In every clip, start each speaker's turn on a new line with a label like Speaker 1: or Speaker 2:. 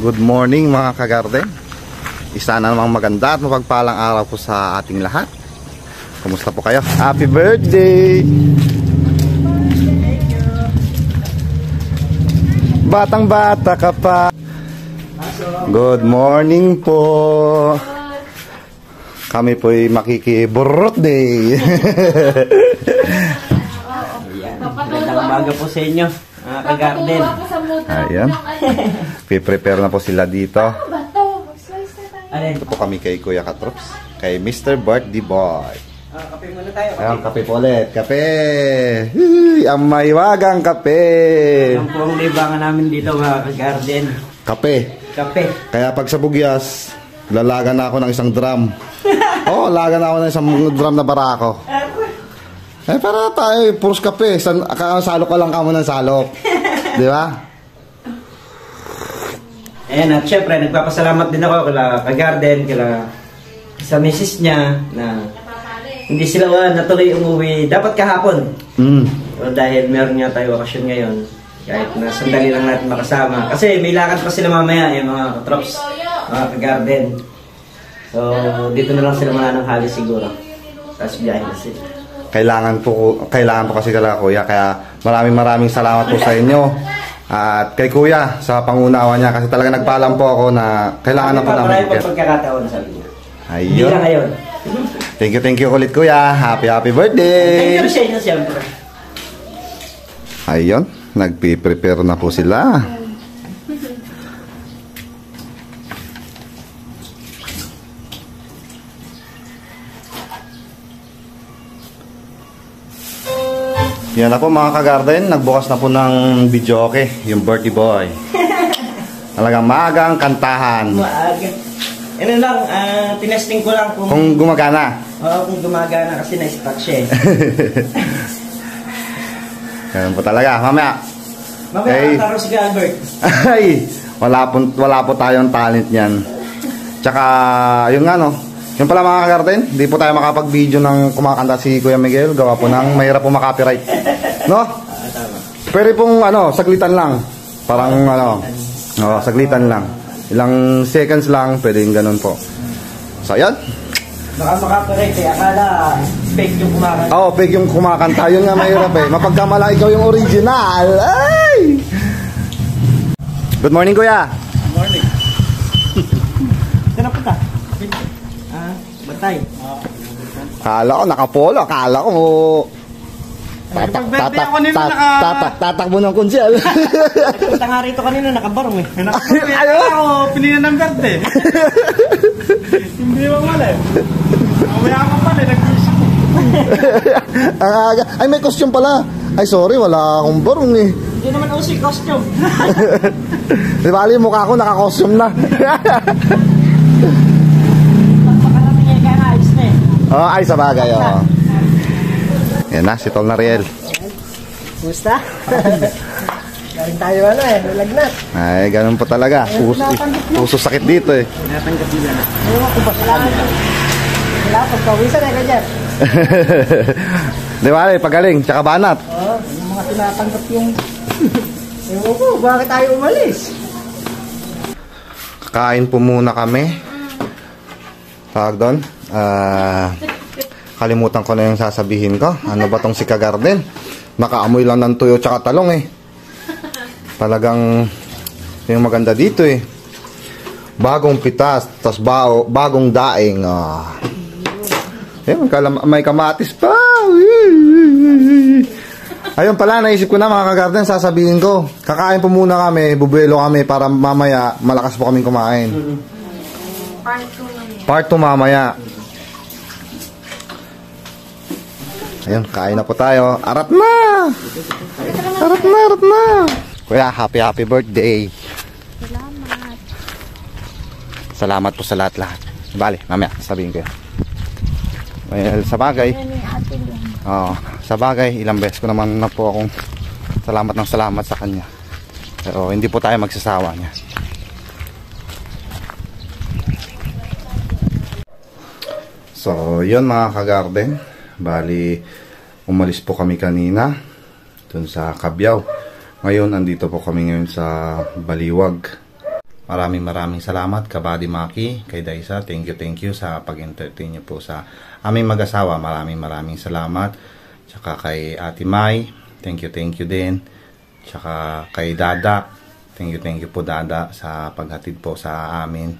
Speaker 1: Good morning mga kagarden. Isa na namang maganda at mapagpalang araw po sa ating lahat. Kumusta po kayo? Happy birthday! Batang bata ka pa. Good morning po. Kami po'y makiki-birthday.
Speaker 2: Magandang po sa inyo, mga ka-garden.
Speaker 1: Ayan. Piprepare na po sila dito.
Speaker 2: Alin?
Speaker 1: Ito po kami kay Kuya Katrops. Kay Mr. Bart the Boy.
Speaker 2: Ah, kape muna tayo.
Speaker 1: Ayan, kape po ulit. Kape! Hihi, ang maiwagang kape!
Speaker 2: Ang libangan namin dito, mga ka-garden.
Speaker 1: Kape.
Speaker 2: Kape.
Speaker 1: Kaya pag sa bugyas, lalaga na ako ng isang drum. Oo, oh, laga na ako ng isang drum na barako. Eh, para tayo, puros kape. San, salok ka lang kamo ng salok. Di ba?
Speaker 2: Ayan, at syempre, nagpapasalamat din ako kala ka-garden, kala sa misis niya na hindi sila uh, natuloy umuwi. Dapat kahapon.
Speaker 1: Mm.
Speaker 2: O, dahil meron nga tayo wakasyon ngayon. Kahit na sandali lang natin makasama. Kasi may lakad pa sila mamaya, eh, mga katrops, mga ka-garden. So, dito na lang sila manananghali siguro. Tapos biyahe na sila.
Speaker 1: Kailangan po kailangan po kasi kala kuya. Kaya maraming maraming salamat po sa inyo. At kay kuya sa pangunawa niya. Kasi talaga nagpaalam po ako na kailangan na po namin i
Speaker 2: pagkakataon, sabi niya. Hindi
Speaker 1: ayun
Speaker 2: lang ngayon.
Speaker 1: thank you thank you ulit kuya. Happy happy
Speaker 2: Thank
Speaker 1: birthday
Speaker 2: you sa inyo, siyempre.
Speaker 1: ayun. Nagpi-prepare na po sila Yan na po mga kagarden, nagbukas na po ng video okay, yung birthday boy. Talagang maagang kantahan.
Speaker 2: Maaga. Ano lang, ah, tinesting ko lang kung,
Speaker 1: Kung gumagana.
Speaker 2: Oo, kung gumagana kasi na-stuck siya eh.
Speaker 1: Ganun po talaga. Mamaya.
Speaker 2: Mamaya,
Speaker 1: Hey.
Speaker 2: hey. si Albert.
Speaker 1: Ay, wala po, wala po tayong talent niyan. Tsaka, yung ano, yung pala mga kagarden, hindi po tayo makapag-video ng kumakanta si Kuya Miguel. Gawa po ng mahirap po makapiright. No? Pwede pong ano, saglitan lang. Parang ano, oh, saglitan lang. Ilang seconds lang, pwedeng ganun po. So, yan.
Speaker 2: Baka makaparate eh. Akala fake yung kumakanta.
Speaker 1: Oo, oh, fake yung kumakanta. Yun nga mahirap eh. Mapagkamala ikaw yung original. Ay! Good morning, Kuya.
Speaker 2: Morning. Saan na punta? Ah, batay.
Speaker 1: Kala ko nakapolo. Kala ko tatak tatak tatak tatak tatakbo ng kunsyal.
Speaker 2: Punta nga rito kanina, nakabarong eh.
Speaker 3: Nakapagpapit
Speaker 1: Ano?
Speaker 3: ako, pinili ng berde. Hindi mo mali. Mamaya ako pala.
Speaker 1: Ang aga. Ay, may costume pala. Ay, sorry, wala akong barong eh.
Speaker 2: Hindi naman yung costume.
Speaker 1: Di ba, yung mukha ko naka-costume na.
Speaker 2: Eh.
Speaker 1: oh, ay, sa bagay, oh. Yan na, si Tol na Riel.
Speaker 2: Kumusta? Galing tayo ano eh, nalagnat.
Speaker 1: Ay, ganun po talaga. Puso, puso sakit dito eh.
Speaker 2: Natanggap nila na. Ano mo kung pasalamat ka? Wala, pagkawisan eh ka dyan.
Speaker 1: Di ba, eh, pagaling, tsaka banat.
Speaker 2: Oo, yung mga tinatanggap yung... Ewan ko, bakit tayo umalis?
Speaker 1: Kakain po muna kami. Tawag doon. Ah, kalimutan ko na yung sasabihin ko. Ano ba tong si Kagarden? Nakaamoy lang ng tuyo tsaka talong eh. Talagang yung maganda dito eh. Bagong pitas, tas bao, bagong daing. Ah. Eh, may, may kamatis pa. Ayun pala, naisip ko na mga kagarden, sasabihin ko. Kakain po muna kami, bubuelo kami para mamaya malakas po kaming kumain. Part 2 mamaya. Ayun, kain na po tayo. Arat na! Arat na, arat na! Kuya, happy happy birthday. Salamat. Salamat po sa lahat-lahat. Bali, mamaya, sabihin ko yan. Well, sa bagay. Oo, sa bagay, ilang beses ko naman na po akong salamat ng salamat sa kanya. Pero hindi po tayo magsasawa niya. So, yun mga kagarden. Bali, umalis po kami kanina dun sa Kabyaw. Ngayon, andito po kami ngayon sa Baliwag. Maraming maraming salamat Kabady Maki, kay Daisa. Thank you, thank you sa pag-entertain niyo po sa aming mag-asawa. Maraming maraming salamat. Tsaka kay Ate Mai, thank you, thank you din. Tsaka kay Dada, thank you, thank you po Dada sa paghatid po sa amin.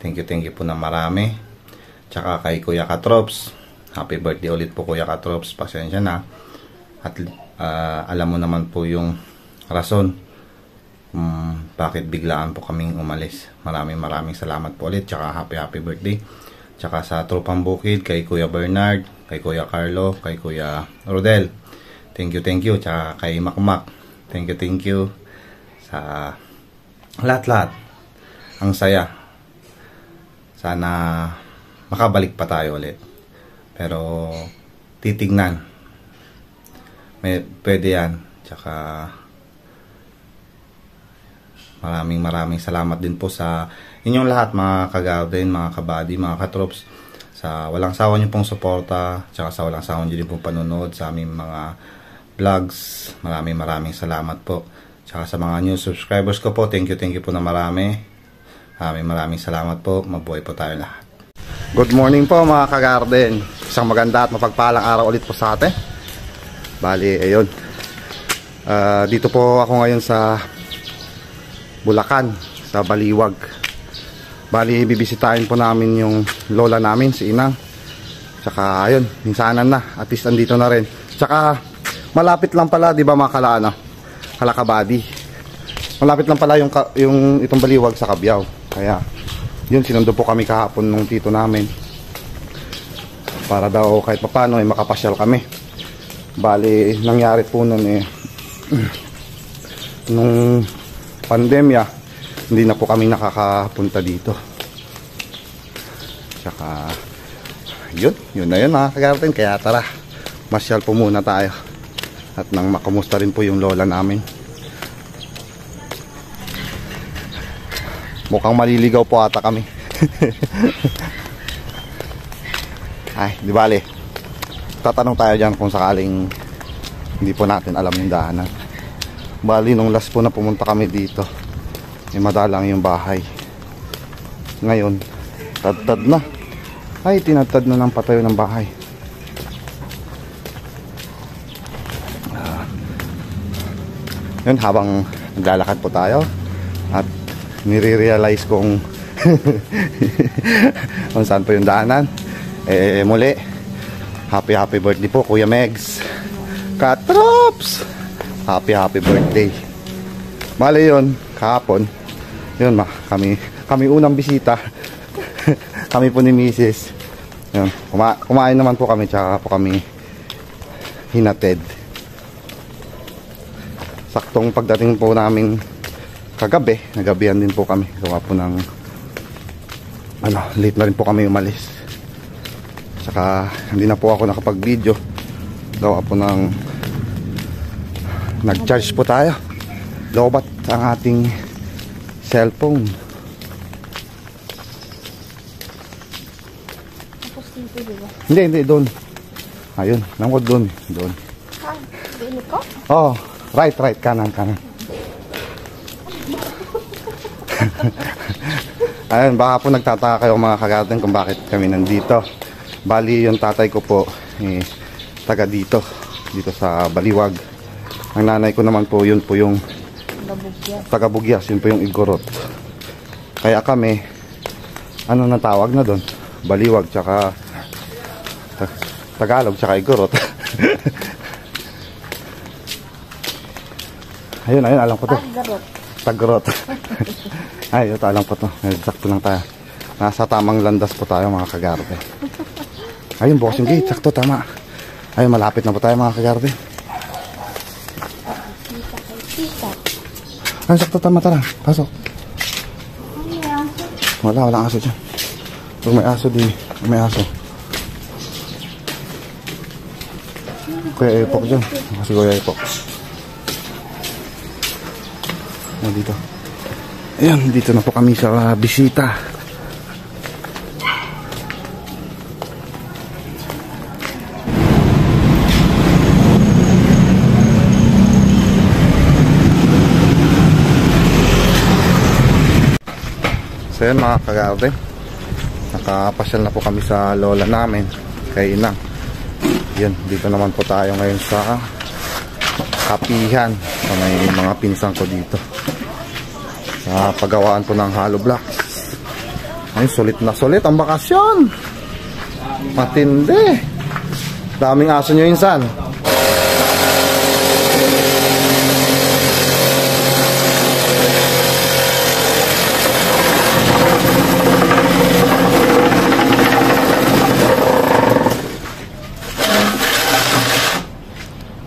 Speaker 1: Thank you, thank you po na marami. Tsaka kay Kuya Katrops, happy birthday ulit po Kuya Katrops, pasensya na. At ah, alam mo naman po yung rason kung bakit biglaan po kaming umalis. Maraming maraming salamat po ulit. Tsaka happy happy birthday. Tsaka sa Tropang Bukid, kay Kuya Bernard, kay Kuya Carlo, kay Kuya Rodel. Thank you, thank you. Tsaka kay Makmak. Thank you, thank you. Sa lahat-lahat. Ang saya. Sana makabalik pa tayo ulit. Pero titignan. May, pwede yan. Tsaka Maraming maraming salamat din po sa inyong lahat mga ka-garden, mga kabady, mga katrops sa walang sawa niyo pong suporta tsaka sa walang sawa niyo din pong panonood sa aming mga vlogs. Maraming maraming salamat po. Tsaka sa mga new subscribers ko po, thank you, thank you po na marami. Maraming maraming salamat po. Mabuhay po tayo lahat. Good morning po mga ka-garden. Isang maganda at mapagpalang araw ulit po sa atin. Bali, ayun. Ah, dito po ako ngayon sa Bulacan sa Baliwag. Bali, bibisitahin po namin yung lola namin, si Inang. Tsaka, ayun, minsanan na. At least andito na rin. Tsaka, malapit lang pala, di ba mga kalaana? Kalakabadi. Malapit lang pala yung, yung itong Baliwag sa Kabyaw. Kaya, yun, sinundo po kami kahapon nung tito namin. Para daw kahit papano ay makapasyal kami. Bali, nangyari po nun eh, nung pandemya, hindi na po kami nakakapunta dito. Tsaka, yun, yun na yun mga kagarten. Kaya tara, masyal po muna tayo. At nang makamusta rin po yung lola namin. Mukhang maliligaw po ata kami. Ay, di bale. Tatanong tayo dyan kung sakaling hindi po natin alam yung daanan. Bali, nung last po na pumunta kami dito, may madalang yung bahay. Ngayon, tad-tad na. Ay, tinatad na ng patayo ng bahay. Ah. yun, habang naglalakad po tayo at nire-realize kong kung saan po yung daanan. Eh, muli, happy happy birthday po, Kuya Megs. Katrops! Happy happy birthday. Mali yun, kahapon. Yun ma, kami, kami unang bisita. kami po ni Mrs. Yun, kuma kumain naman po kami, tsaka po kami hinatid. Saktong pagdating po namin kagabi, nagabihan din po kami. Gawa po ng ano, late na rin po kami umalis. Saka hindi na po ako nakapag-video. Gawa po ng nag-charge po tayo. Lobat ang ating cellphone.
Speaker 4: Tapos dito, di ba?
Speaker 1: Hindi, hindi, doon. Ayun, nangod doon. Doon.
Speaker 4: Ha? Dino ko?
Speaker 1: Oh, right, right, kanan, kanan. Ayun, baka po nagtataka kayo mga kagarden kung bakit kami nandito. Bali, yung tatay ko po, eh, taga dito, dito sa Baliwag. Ang nanay ko naman po, yun po yung taga Bugyas, yun po yung Igorot. Kaya kami, ano na tawag na doon? Baliwag, tsaka Ta- Tagalog, tsaka Igorot. ayun, ayun, alam ko to.
Speaker 4: Paggarot.
Speaker 1: Tagrot. Ay, ito alam ko to. Sakto lang tayo. Nasa tamang landas po tayo mga kagarde. Ayun, bukas yung gate. Sakto, tama. Ayun, malapit na po tayo mga
Speaker 4: tita.
Speaker 1: Ayun, sakto, tama. Tara, pasok. Wala, walang aso dyan. Pag may aso, di may aso. Kuya Epok dyan. Kasi Kuya Epok. Ayan, dito. Ayan, dito na po kami sa bisita. So yun mga kagarden. Nakapasyal na po kami sa lola namin. Kay Inang. Yun, dito naman po tayo ngayon sa kapihan. So may mga pinsan ko dito. Sa paggawaan po ng hollow blocks. Ay, sulit na sulit ang bakasyon. Matindi. Daming aso nyo insan.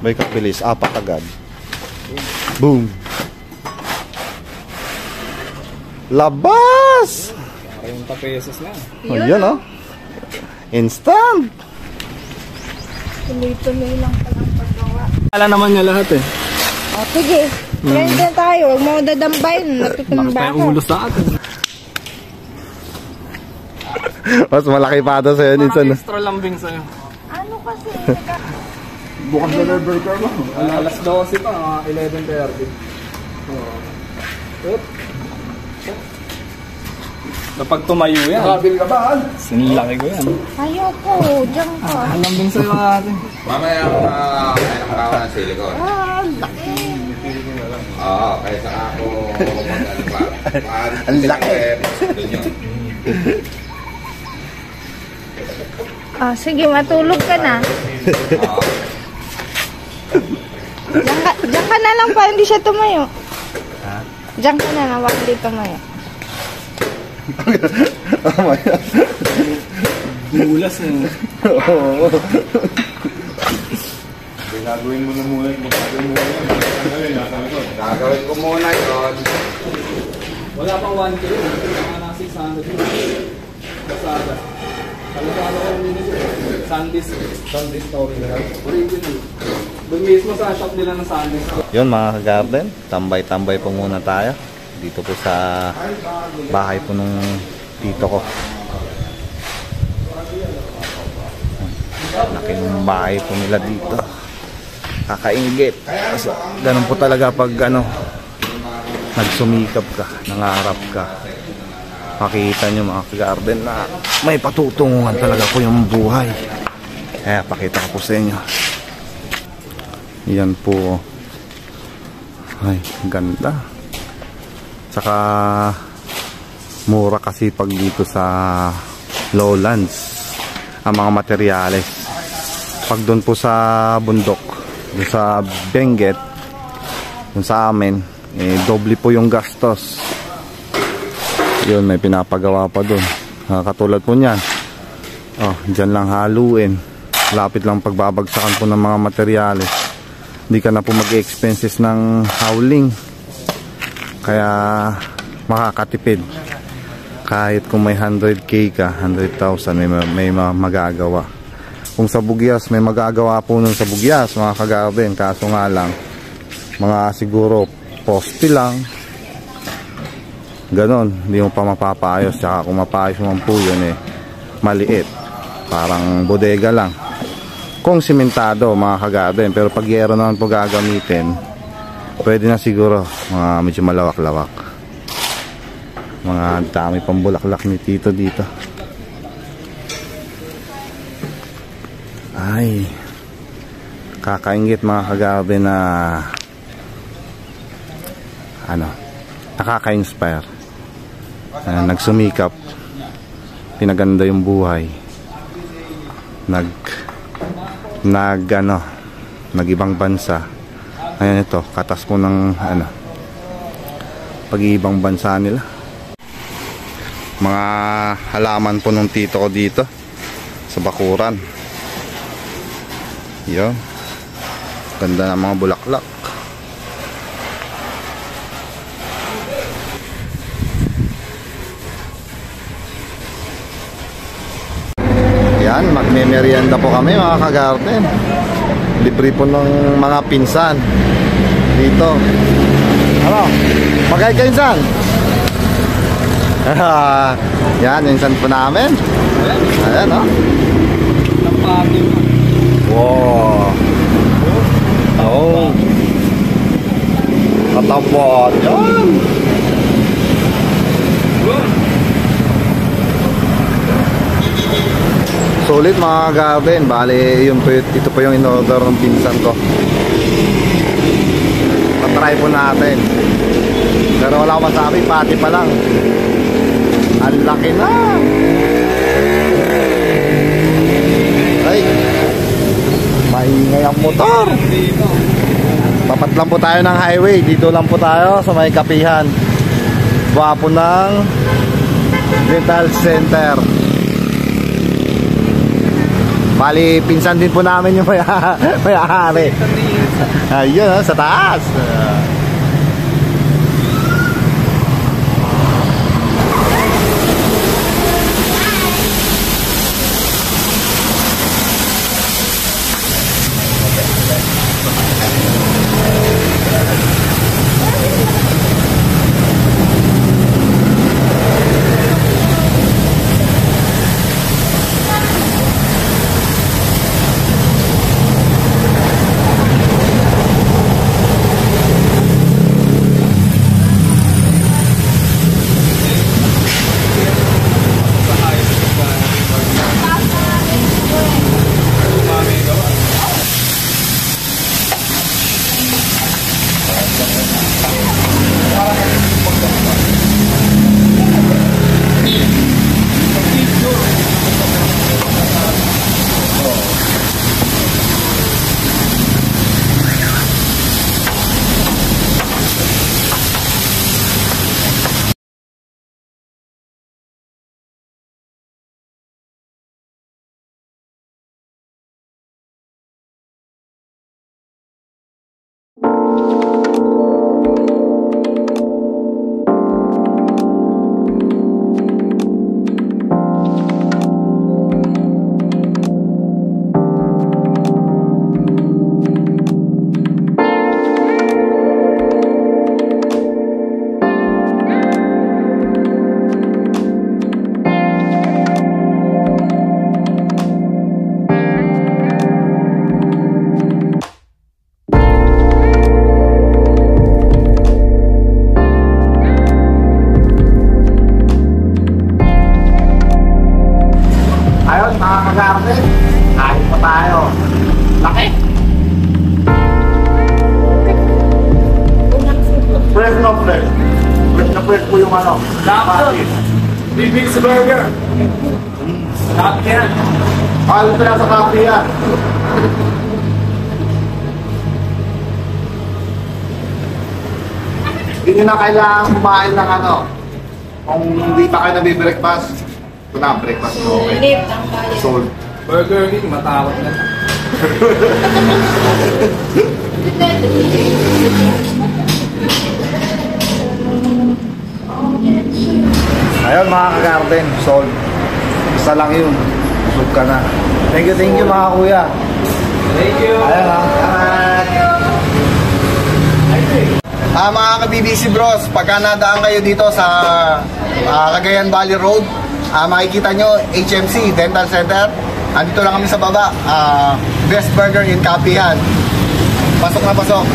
Speaker 1: May kapilis, apat agad. Boom. Labas!
Speaker 3: 40 pesos lang.
Speaker 1: Oh, yan oh. Instant!
Speaker 4: Tuloy-tuloy lang palang paggawa.
Speaker 3: Alam naman niya lahat eh.
Speaker 4: O, sige. Friends na tayo. Huwag mo dadambayin. Natutumba
Speaker 3: Bakit
Speaker 4: ako.
Speaker 3: tayo ulo sa atin?
Speaker 1: Mas malaki pa ito sa'yo, Ninsan. no?
Speaker 3: extra lambing sa'yo.
Speaker 4: Ano kasi?
Speaker 3: Bukas na na burger mo. Alas 12 pa, mga 11.30. Oh. Oop. Kapag tumayo yan. Makabil ka ba? Sinilaki ko yan.
Speaker 4: Ayoko. Diyan ka.
Speaker 3: Ah, lambing sa'yo mga ate.
Speaker 5: Mamaya ako na kaya na makawa ng silicone.
Speaker 4: Ah, laki.
Speaker 5: Oo, kaya saka ako mag-ano pa.
Speaker 1: Ang laki.
Speaker 5: Doon yun.
Speaker 4: Ah, sige. Matulog ka na.
Speaker 5: Oo.
Speaker 4: Diyan ka, diyan ka na lang pa. Hindi siya tumayo. Diyan ka na lang. Wag di tumayo.
Speaker 3: Bulas eh.
Speaker 5: Gagawin ko muna yun.
Speaker 3: Wala pang 1K. Mga na 600 yun. Kasada. Kalakala ko yung minutes eh. Sundays story na lang. Original. Doon mismo sa shop nila ng Sundays.
Speaker 1: Yun mga ka-garden, tambay-tambay po muna tayo. Dito po sa bahay po nung tito ko. Laki ng bahay po nila dito. Kakaingit. Kasi ganun po talaga pag ano, nagsumikap ka, nangarap ka. Makikita nyo mga ka-garden na may patutunguhan talaga po yung buhay. Kaya pakita ko po sa inyo. Yan po. Ay, ganda. Tsaka mura kasi pag dito sa lowlands ang mga materyales. Pag doon po sa bundok, doon sa Benguet, doon sa amin, eh, doble po yung gastos. Yun, may pinapagawa pa doon. Ah, katulad po niyan. Oh, dyan lang haluin. Lapit lang pagbabagsakan po ng mga materyales hindi ka na po mag-expenses ng howling kaya makakatipid kahit kung may 100k ka 100,000 may, ma- may ma- magagawa kung sa Bugyas may magagawa po nun sa Bugyas mga kagarden kaso nga lang mga siguro poste lang ganon. Hindi mo pa mapapayos tsaka kung mapayos mo po yun eh maliit. Parang bodega lang. Kung simentado mga kagarden pero pag yero naman po gagamitin pwede na siguro. Mga medyo malawak-lawak. Mga dami pang bulaklak ni Tito dito. Ay. Kakaingit mga kagarden na ano nakaka-inspire Ah, nagsumikap. Pinaganda yung buhay. Nag nag ano nag-ibang bansa. Ayan ito katas po ng ano pag-ibang bansa nila. Mga halaman po nung tito ko dito sa bakuran. Yun. Ganda ng mga bulaklak Yan, magme-merienda po kami mga kagarten. Libre po ng mga pinsan dito. Ano? Magay kayo insan? Yan, insan po namin. Ayan, oh.
Speaker 3: Ng pati.
Speaker 1: Wow. Oh. Katapot. Yan. Sulit mga garden. Bali, yun po, ito po yung in-order ng pinsan ko. Patry po natin. Pero wala akong masabi, pati pa lang. Ang laki na. Ay, maingay ang motor. Papat lang po tayo ng highway. Dito lang po tayo sa may kapihan. Gwapo ng dental center. Bali, pinsan din po namin yung may, may-ari. Ayun, ah, sa taas. Na fresh. Fresh na fresh po yung ano.
Speaker 3: Dapat. Bibig's Burger. Dapat yan.
Speaker 1: Ayun sila sa kape yan. Hindi nyo na kailangan kumain ng ano. Kung hindi pa kayo nabibreakfast, ito na, breakfast nyo. Okay. Sold.
Speaker 3: Burger King, matawag na.
Speaker 1: Ayun mga ka-garden, sold. Isa lang yun. Busog ka na. Thank you, thank you mga kuya.
Speaker 3: Thank you.
Speaker 1: Ayun ha. Ah, mga ka-BBC bros, pagka nadaan kayo dito sa ah, Cagayan Valley Road, ah, makikita nyo HMC Dental Center. Andito lang kami sa baba. Ah, best burger in Kapihan. Pasok na pasok.